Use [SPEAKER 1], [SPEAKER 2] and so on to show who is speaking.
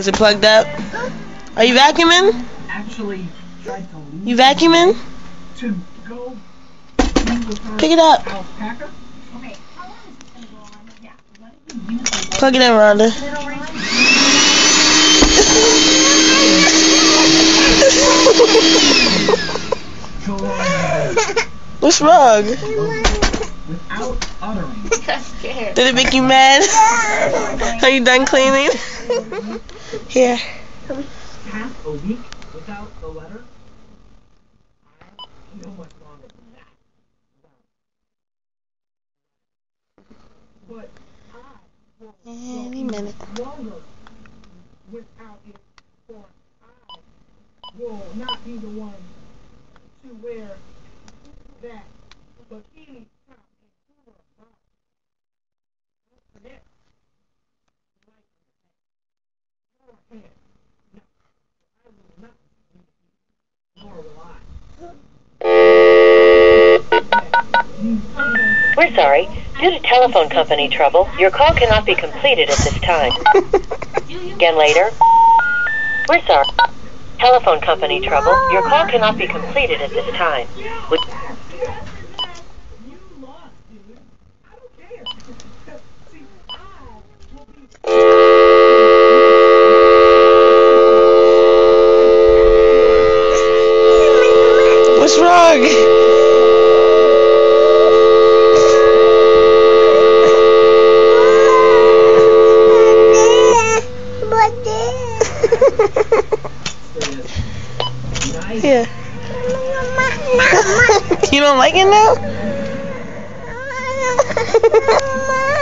[SPEAKER 1] Is it plugged up? Are you vacuuming?
[SPEAKER 2] Actually, tried to leave
[SPEAKER 1] You vacuuming?
[SPEAKER 2] to go
[SPEAKER 1] Pick it up.
[SPEAKER 2] alpaca.
[SPEAKER 3] Okay, how long is this gonna go on? Yeah, what did you use it
[SPEAKER 1] Plug it in, Rhonda. What's wrong?
[SPEAKER 2] without uttering.
[SPEAKER 1] Did it make you mad? Are you done cleaning? Here.
[SPEAKER 2] Half a week without the letter.
[SPEAKER 1] Any minute.
[SPEAKER 2] without it, for I will not be the one to wear that. Don't forget, like your hand. No, I will not nor will I. You
[SPEAKER 4] We're sorry. Due to telephone company trouble, your call cannot be completed at this time. Again later. We're sorry. Telephone company trouble. Your call cannot be completed at this time. Would-
[SPEAKER 1] ass
[SPEAKER 2] rug!
[SPEAKER 1] yeah. you don't like it now?